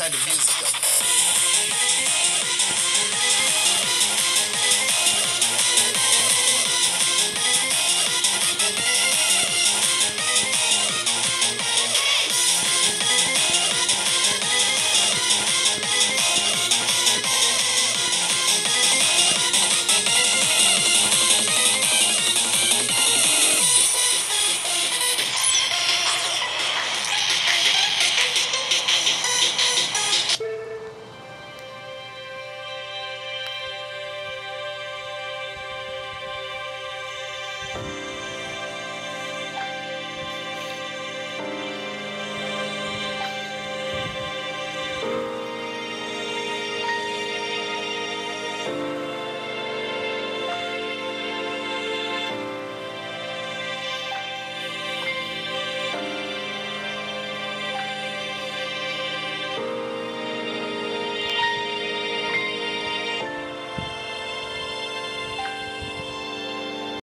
kind of music up.